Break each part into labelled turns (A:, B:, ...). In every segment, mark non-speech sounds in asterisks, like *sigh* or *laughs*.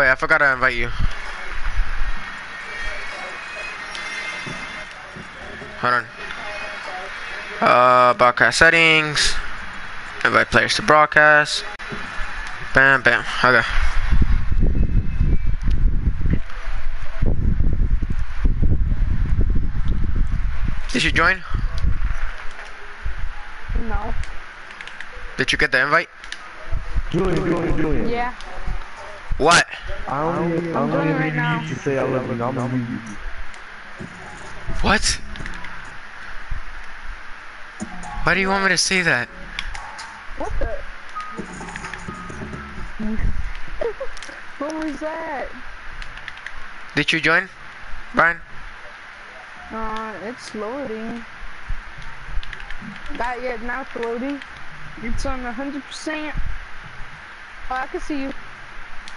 A: wait, I forgot to invite you. Hold on. Uh, broadcast settings. Invite players to broadcast. Bam, bam. Okay. Did you join?
B: No.
A: Did you get the invite?
C: Julian, Julian, Julian.
B: Yeah.
A: What?
C: I don't need, I
B: I'm doing
C: need
B: right now.
C: you to say I love you. I'm gonna you.
A: What? Why do you want me to say that?
B: What the? *laughs* what was that?
A: Did you join, Brian?
B: Uh, it's loading. Not yet, now it's loading. It's on 100%. Oh, I can see you.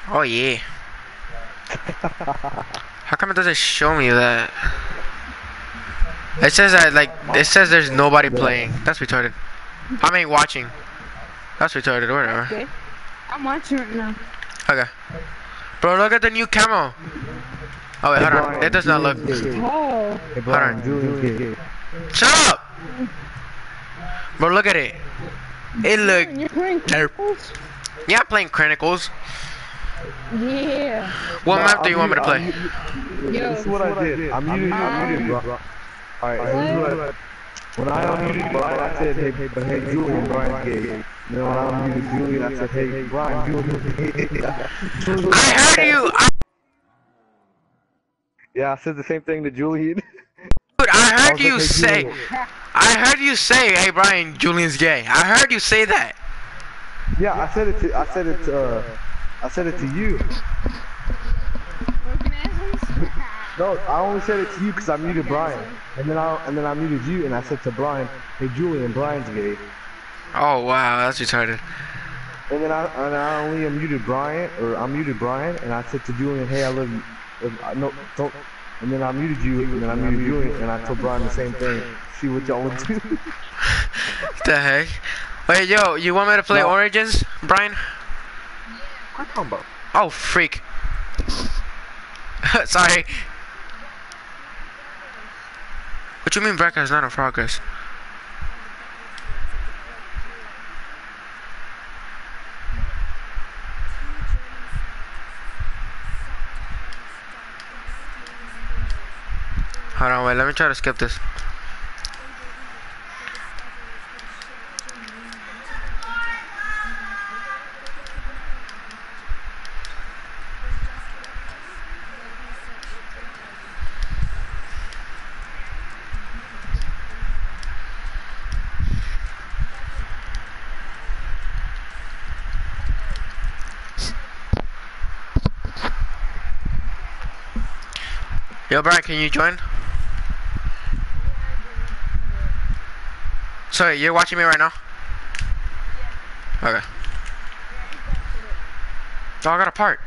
A: Oh yeah. How come it doesn't show me that? It says that like it says there's nobody playing. That's retarded. I mean watching. That's retarded. Whatever.
B: Okay. I'm watching right now.
A: Okay. Bro, look at the new camo. Oh wait, hold on. It does not look.
B: Oh.
C: Hey,
A: on. Shut up. Bro, look at it. It look.
B: You're playing Chronicles?
A: Yeah, I'm playing Chronicles.
B: Yeah.
A: What
C: Nah,
A: map do you
C: I'm
A: want me to play?
C: I'm
B: Yo.
C: This is what I did. I muted you. I muted you, bro. Alright, this is what I when I unmuted Brian, I said, hey, but hey, Julian, Brian's gay. Then when I unmuted Julian, I said, hey, Brian, Julian's *laughs* gay.
A: I heard you. I,
C: yeah, I said the same thing to Julian.
A: dude, I
C: I
A: heard
C: was
A: you
C: like, hey,
A: say.
C: Julian.
A: I heard you say, "Hey Brian, Julian's gay." I heard you say that.
C: Yeah, I said it to, I said it to, uh, I said it to you. No, I only said it to you because I muted Brian, and then I and then I muted you, and I said to Brian, "Hey, Julian, Brian's gay."
A: Oh wow, that's retarded.
C: And then I and I only muted Brian, or I muted Brian, and I said to Julian, "Hey, I love you." I- No, don't. And then I muted you, and then I muted Julian, and I told Brian the same thing. See what y'all would do. *laughs*
A: What the heck? Wait, yo, you want me to play
C: No.
A: Origins, Brian?
C: What combo?
A: Oh freak. *laughs* Sorry. What do you mean broadcast not in progress? Hold on, wait, let me try to skip this. Yo, Brian, can you join? Sorry, you're watching me right now? Okay. Oh, I got a part.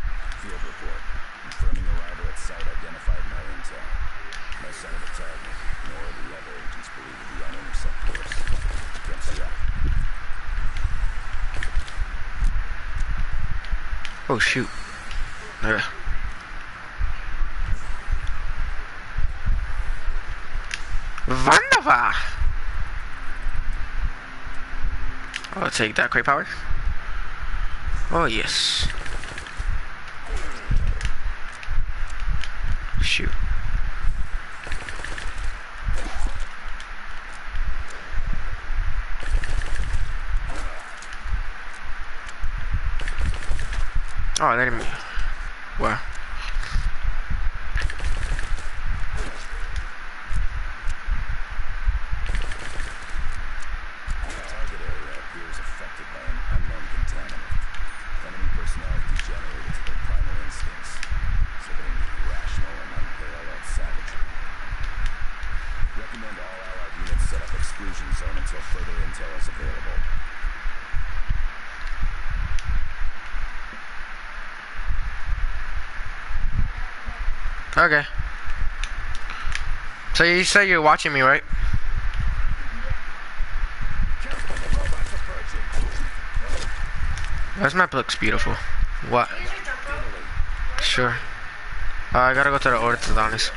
D: Field report. Confirming arrival at site identified no intel. No sign of a target, nor are the other agents believed to be on intercept course. Dempsey out.
A: Oh, shoot. Okay. Wunderbar! I'll take that great power. Oh, yes. Shoot. Oh, that. Okay. So you say you're watching me, right? This map looks beautiful. What? sure. Uh, I gotta go to the orthodontist.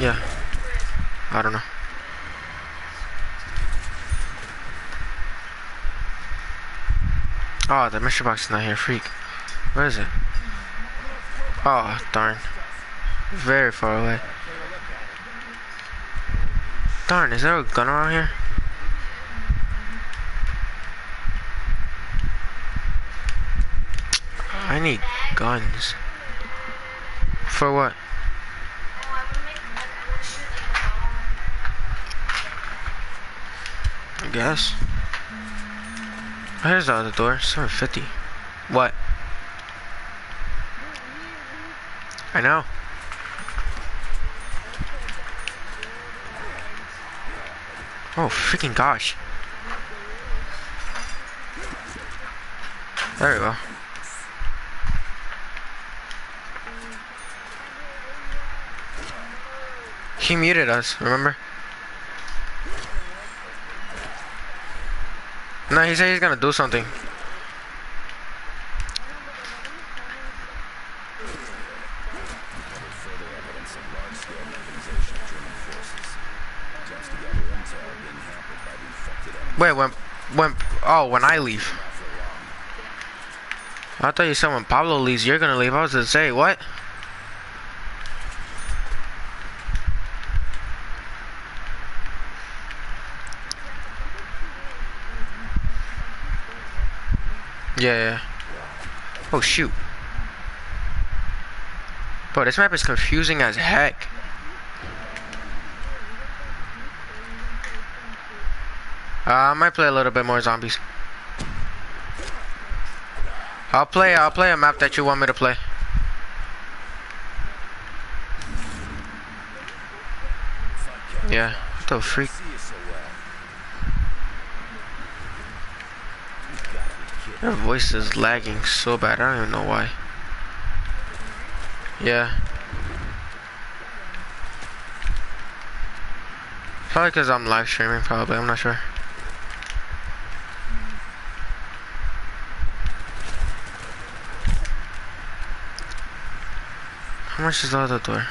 A: Yeah. I don't know. Oh, the mystery box is not here. Freak. Where is it? Oh, darn. Very far away. Darn, is there a gun around here? I need guns. For what? I guess. Here's the other door. 750. What? I know. Oh, freaking gosh. There we go. He muted us, remember? No, he said he's gonna do something. Wait, when, when, oh, when I leave. I thought you said when Pablo leaves, you're gonna leave. I was gonna say, what? Yeah, yeah. Oh, shoot. Bro, this map is confusing as heck. Uh, I might play a little bit more zombies. I'll play. I'll play a map that you want me to play. Yeah. What the freak? Your voice is lagging so bad. I don't even know why. Yeah. Probably because I'm live streaming. Probably. I'm not sure. Much is the other door?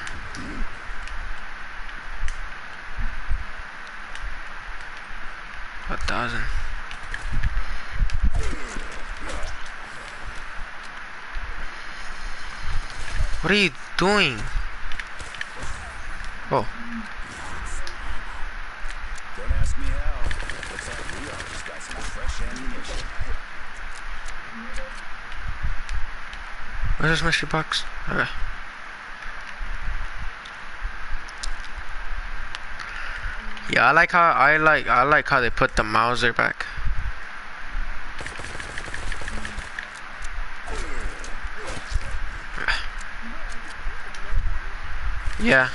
A: A thousand. What are you doing? Oh,
D: Don't ask me how. Looks like Leon just got some fresh ammunition.
A: where's mystery box? Okay. Yeah, I like how I like I like how they put the Mauser back. Yeah.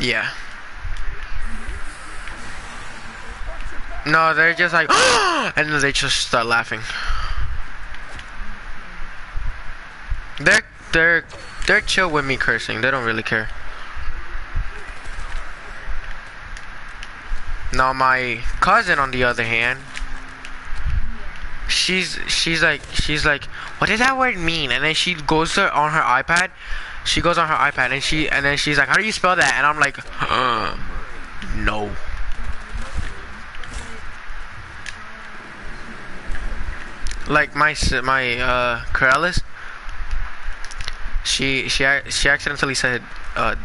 A: Yeah. No, they're just like, *gasps* and then they just start laughing. They're they're they're chill with me cursing. They don't really care. Now my cousin, on the other hand, she's she's like she's like, what does that word mean? And then she goes to on her iPad. She goes on her iPad and she and then she's like, how do you spell that? And I'm like, no. Like my my uh Corellis, she she she accidentally said uh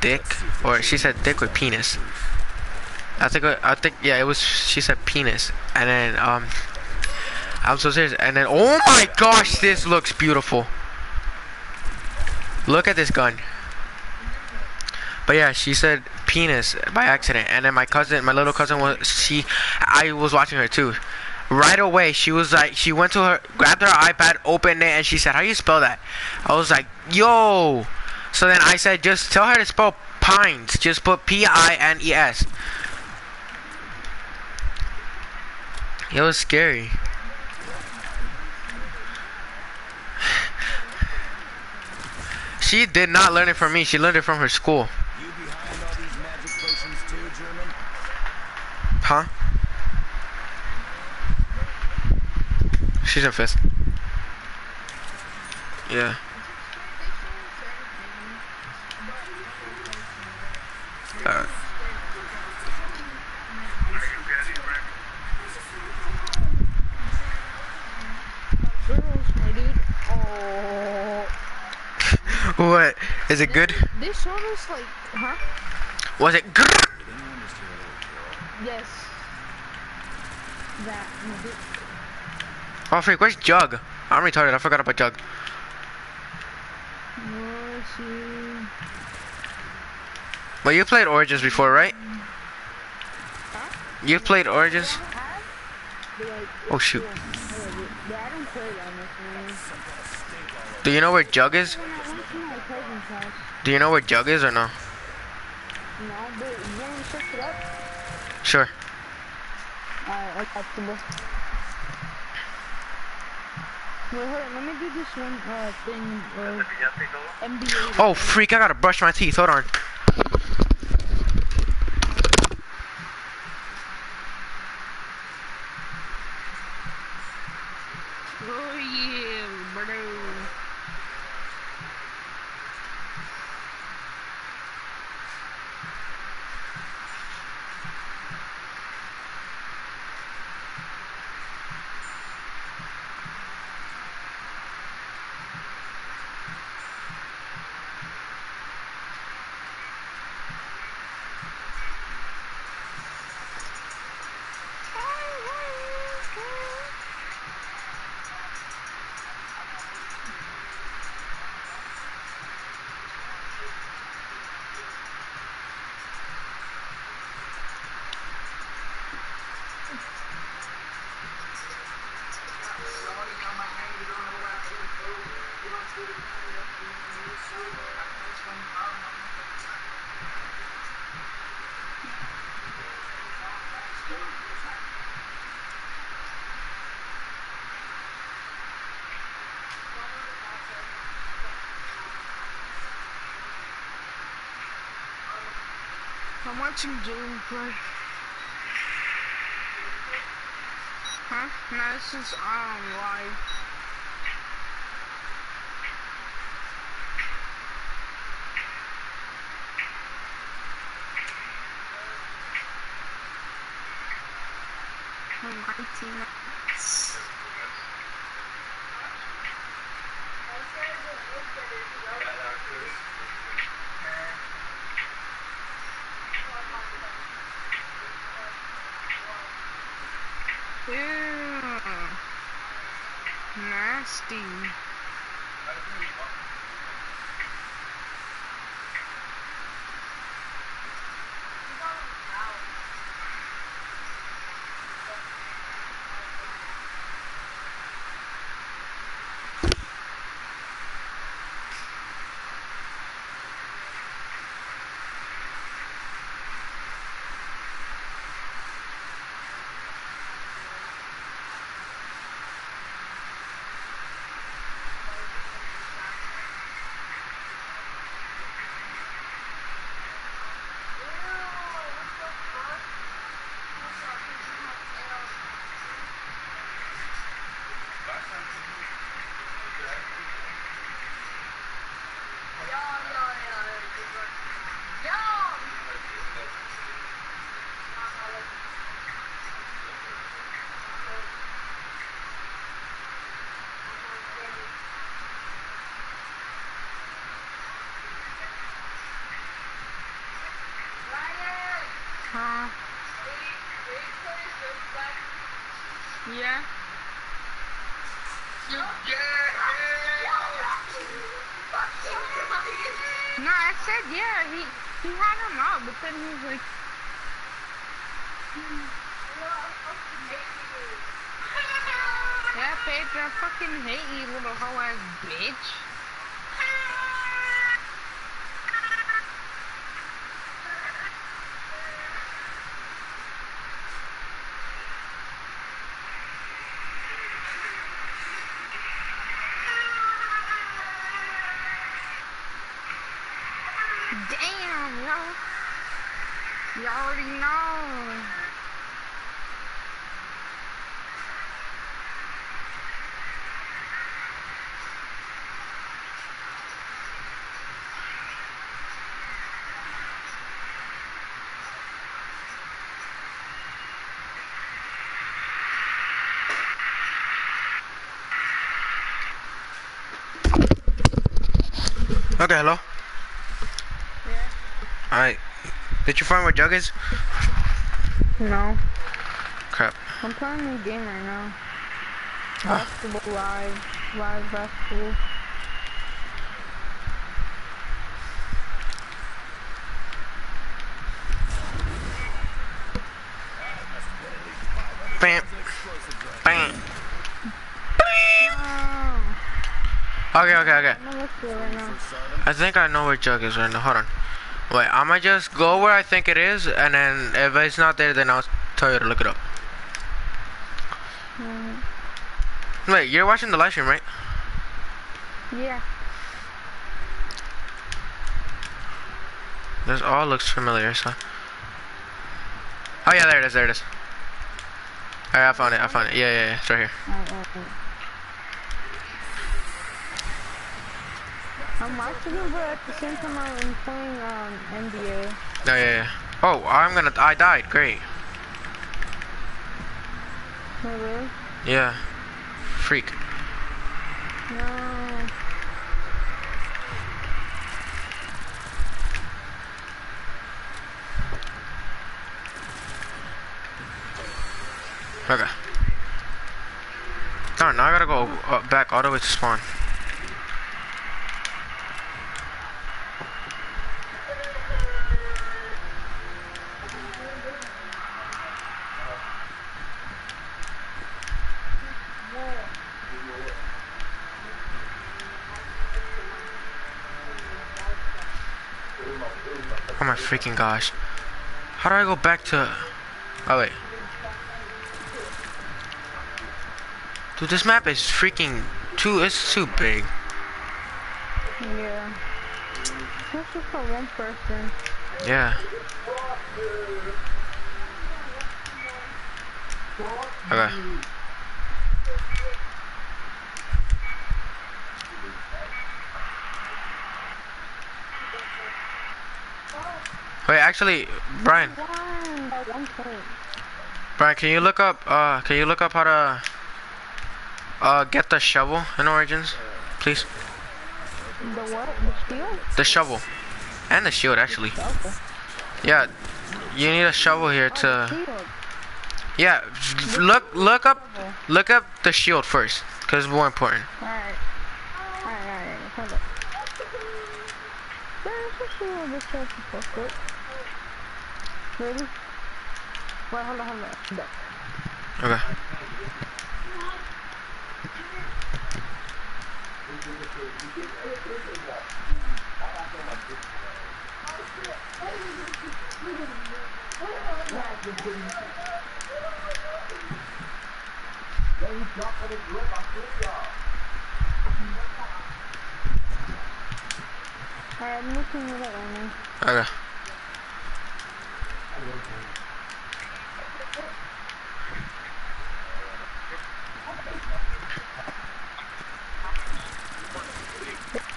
A: dick or she said dick or penis. I think I think yeah it was she said penis and then um I'm so serious and then oh my gosh this looks beautiful. Look at this gun. But yeah, she said penis by accident, and then my cousin, my little cousin was she. I was watching her too. Right away, she was like, she went to her, grabbed her iPad, opened it, and she said, "How do you spell that?" I was like, "Yo." So then I said, just tell her to spell pines. Just put P I N E S. It was scary. She did not learn it from me. She learned it from her school. Huh? She's a fist. Yeah. Is it good?
B: This is like, huh?
A: Was it good?
B: Yes. That.
A: Oh, freak, where's Jug? I'm retarded. I forgot about Jug. Well, you played Origins before, right?
B: Huh?
A: You played Origins? Oh, shoot.
B: yeah, I don't play that much.
A: Do you know where Jug is?
B: When I went to my cousin's house,
A: Do you know where Jug is or no?
B: no, but you want me to search it up?
A: Sure.
B: Alright, I'll talk to you. Wait, hold on, let me do this one, uh, thing, uh, NBA.
A: Oh, freak, I gotta brush my teeth. Hold on.
B: I'm watching Jalen play. Huh? No, this is um live. 15. Yeah. No, I said yeah. He he had him up, but then he was like, "Yeah, Paige, I fucking hate you, little hoe ass bitch."
A: Okay, hello.
B: Yeah.
A: Alright. Did you find where Jug is?
B: No.
A: Crap.
B: I'm playing a new game right now. Basketball live. Live basketball.
A: Bam. Bam.
B: Oh,
A: Okay, okay, okay.
B: I'm gonna look for it right.
A: I think I know where Jug is right now. Hold on. Wait, I might just go where I think it is, and then if it's not there, then I'll tell you to look it up.
B: Mm,
A: Wait, you're watching the live stream, right?
B: yeah.
A: This all looks familiar, so. Oh yeah, there it is. There it is. Alright, I found it. I found it. Yeah, yeah, yeah. It's right here.
B: I'm watching it, but at the same time I'm playing um, NBA.
A: Oh yeah, yeah. Oh, I'm gonna. I died. Great.
B: Oh, really?
A: Yeah. Freak.
B: No.
A: Okay. Darn, now I gotta go uh, back all the way to spawn. Oh my freaking gosh. How do I go back to... Oh wait. Dude, this map is freaking too, it's too big.
B: Yeah. This is for one person.
A: Yeah. Okay. Wait, actually, Brian,
B: One. By one point.
A: Brian, can you look up, uh, can you look up how to, uh, get the shovel in Origins, please?
B: The what? The shield?
A: The shovel. And the shield, actually. Yeah, you need a shovel here to, yeah, look, look up, look up the shield first, because it's more important.
B: Alright. Alright, alright. Hold up. There's a shield. This shield is supposed to. Ready? Wait, hold on, hold on. Duck.
A: Okay.
B: I'm looking at it right now.
A: Okay.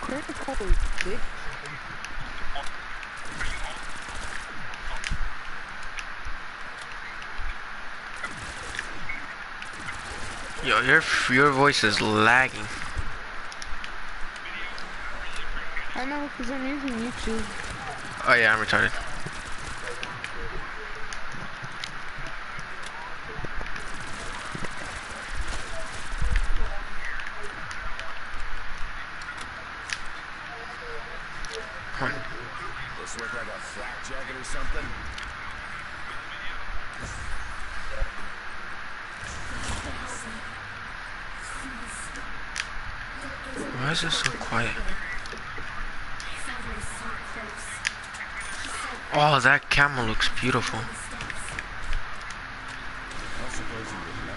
B: Critical six.
A: Yo, your your voice is lagging.
B: I know, because I'm using YouTube.
A: Oh yeah, I'm retarded.
D: This look like a flak jacket or something?
A: Why is this so quiet? Oh, that camel looks beautiful.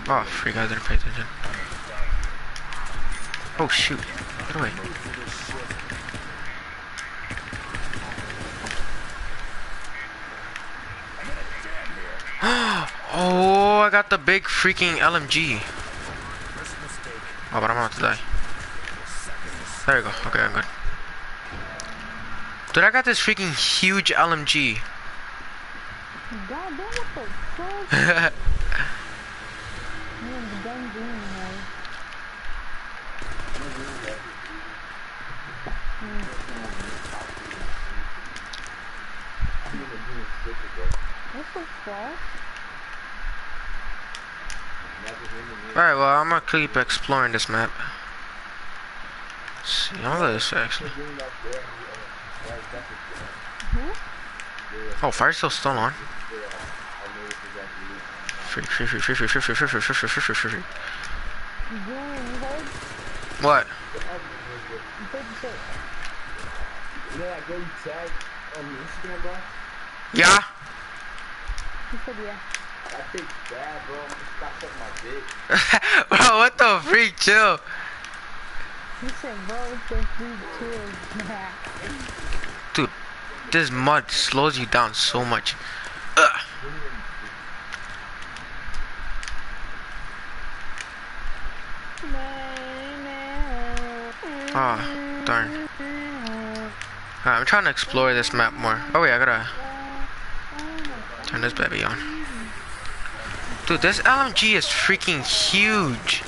A: Oh, freak, I didn't pay attention. Oh, shoot. Get away. *gasps* oh, I got the big freaking LMG. Oh, but I'm about to die. There we go. Okay, I'm good. Dude, I got this freaking huge LMG.
B: God *laughs* damn, what the fuck?
A: Alright, well, I'm gonna keep exploring this map see all this actually. Oh, fire's still still on. Free, free, free, free, free, free, free, free, free, free, free, free, free, free.
B: You heard?
A: What?
B: You said you said.
C: Know that girl you tagged on Instagram, bro?
A: Yeah?
B: You said yeah.
C: That bitch bad, bro. Stop sucking my dick.
A: Bro, what the freak? Chill.
B: Chill.
A: This mud slows you down so much. Ugh. Ah, darn. Alright, I'm trying to explore this map more. Oh wait, I gotta turn this baby on. Dude, this LMG is freaking huge.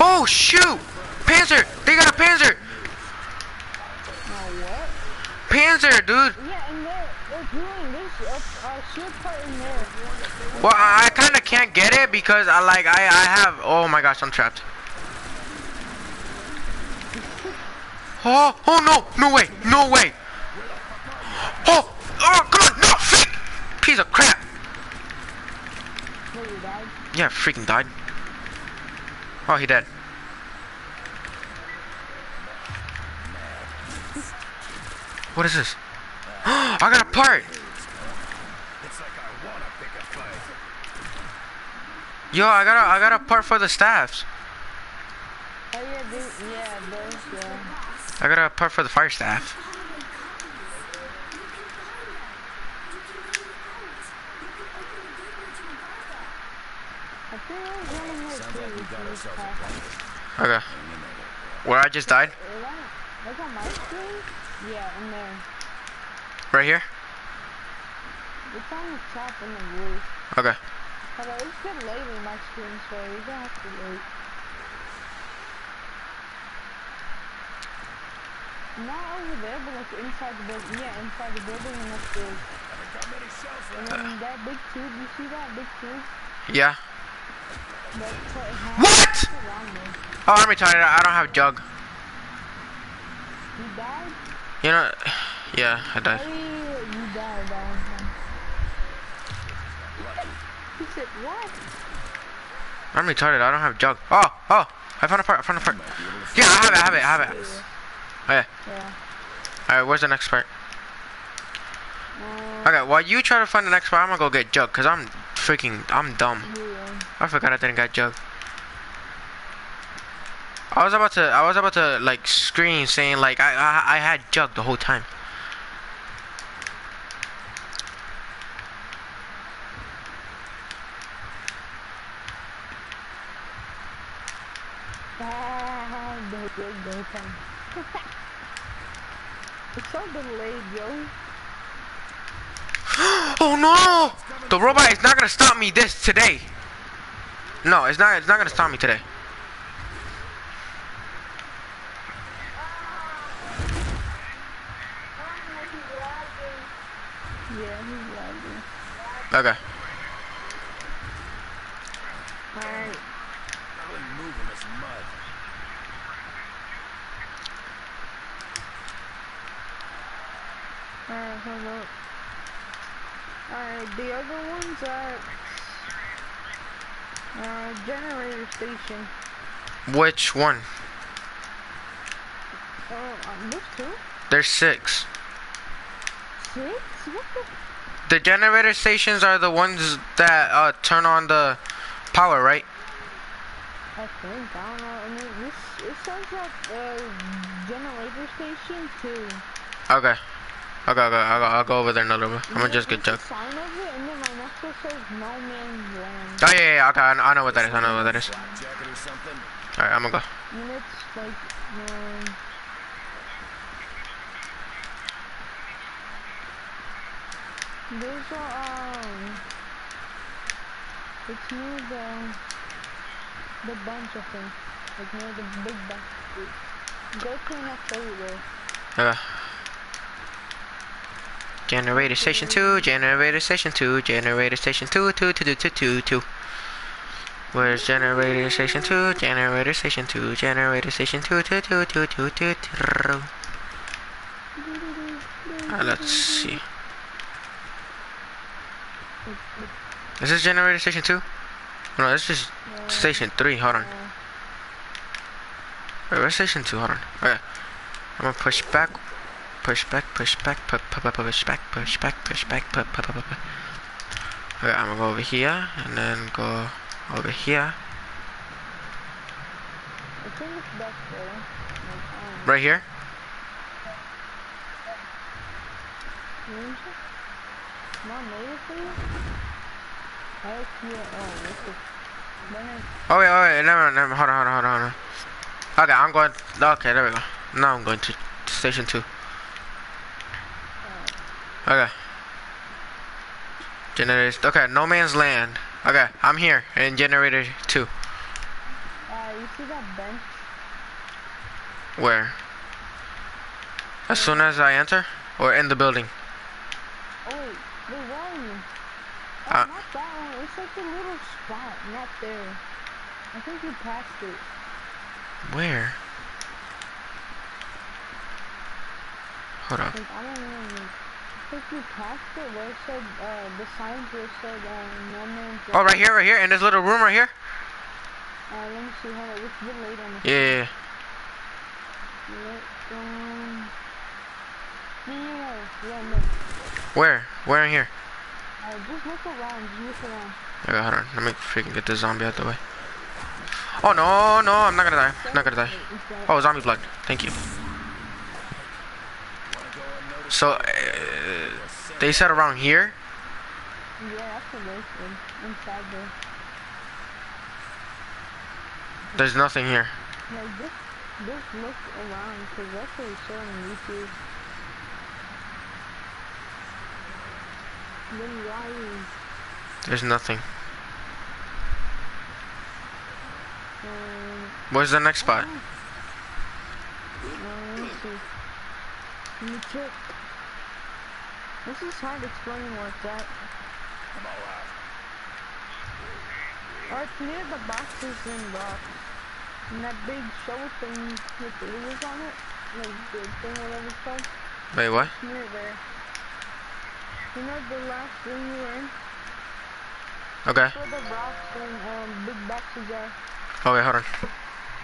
A: Oh shoot! Panzer! They got a Panzer! Panzer, dude!
B: Yeah, in there.
A: Well, I, I kind of can't get it because I like I I have. Oh my gosh, I'm trapped. Oh oh no no way no way. Oh oh on no piece of crap. Yeah, freaking died. Oh, he dead. What is this? *gasps* I got a part.
D: It's like I wanna pick a fight.
A: Yo, I got a I got a part for the staffs.
B: Oh yeah, they, yeah, those, yeah.
A: I got a part for the fire staff.
B: I think I was one of those
D: Sounds like we got ourselves a problem.
A: Okay. Where I just died?
B: Is that, my screen? Yeah, in there.
A: Right here?
B: It's on the top in the roof.
A: Okay.
B: Hold on, it's getting late in my screen, so you're gonna have to wait. Not over there, but like inside the building. Yeah, inside the building and upstairs.
D: Haven't got many shells
B: And
D: left.
B: then that big tube, you see that big tube?
A: Yeah.
B: That cut in half
A: What? Oh, I'm retarded. I don't have jug.
B: You died?
A: You know, yeah, I
B: Oh,
A: died.
B: you died said, what?
A: I'm retarded. I don't have jug. Oh, oh, I found a part. I found a part. Yeah, I have it. I have it. I have it. Okay.
B: Yeah.
A: All right. Where's the next part? Okay. While you try to find the next part, I'm gonna go get jug. Cause I'm freaking. I'm dumb. I forgot I didn't get jug. I was about to. I was about to like scream, saying like I I, I had jug the whole time.
B: The good time. it's so delayed, yo.
A: Oh no! The robot is not gonna stop me this today. No, it's not. It's not gonna stop me today.
B: Yeah.
A: Okay.
B: Alright, alright, hold up. Alright, the other ones are uh, generator station.
A: Which one?
B: Oh, um, there's two?
A: There's six.
B: Six? What the?
A: The generator stations are the ones that uh, turn on the power, right?
B: I think, I don't know. I mean, this, it sounds like uh, generator station two.
A: Okay. Okay, okay, I'll, go- I'll go over there in a little bit. I'm gonna just get
B: There's
A: jug.
B: a sign of it, and then my next one says no man's land.
A: Oh yeah, yeah, yeah, okay, I know, I know what that is. I know what that is.
D: Flak jacket or something?
A: All right, I'm gonna go.
B: And it's like, um, there's a, um, it's near the, the bunch of things, like near the big bunch. Go to show you.
A: Okay. Generator station two, generator station two, generator station two, two, two, two, two, two, two. Where's generator station two? Generator station two, generator station two, two, two, two, two, two, two. Uh, let's see. Is this generator station two? No, this is station three. Hold on. Wait, where's station two? Hold on. Okay. I'm gonna push back, push back, push back, pu- pu- pu- push back, push back, push back, pu- pu- pu- pu- pu- Okay, I'm gonna go over here and then go over here.
B: Back
A: Right here.
B: Oh, it's
A: Oh wait, never, never. Hold on, hold on, hold on, hold on. Okay, I'm going. Okay, there we go. Now I'm going to station two. Okay. Generators. Okay, no man's land. Okay, I'm here in generator two.
B: Uh, you see that bench?
A: Where? As soon as I enter, or in the building.
B: Oh, wait, wait, where are? Oh,
A: Uh,
B: not that one. It's like a little spot, not there. I think you passed it.
A: Where? Hold up.
B: Like, I don't know. Like, I think you passed it where it said, uh, the signs where it said, uh, no man's
A: Oh, right here, right here, in this little room right here.
B: Uh, let me see, hold on, it's a bit late on the
A: Yeah.
B: Let, um, no, no, no, yeah, no.
A: Where? Where in here?
B: Uh, just look around, just look around.
A: Okay, hold on. Let me freaking get the zombie out the way. Oh no, no, I'm not gonna die. I'm not gonna die. Oh, zombie blood. Thank you. So, uh, they said around here.
B: Yeah, that's what they said. Inside there.
A: There's nothing here.
B: Like, just, just look around, because that's what on YouTube. Then why is,
A: There's nothing.
B: um,
A: Where's the next spot
B: let me see. Let me check. This is hard to explain it's that.
D: I'm all out.
B: Or it's near the boxes and rocks. And that big shovel thing with the wheels on it. Like the thing, whatever it's called.
A: Wait, what?
B: Near there. You know the last thing you were in?
A: Okay.
B: Where the rocks and um, big boxes are.
A: Oh wait, hold on.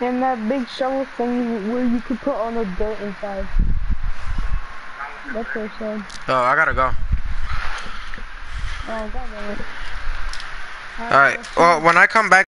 B: And that big shovel thing where you could put all the dirt inside. That's what it said.
A: Oh, I gotta go.
B: Oh, god damn it.
A: All right. Well, when I come back.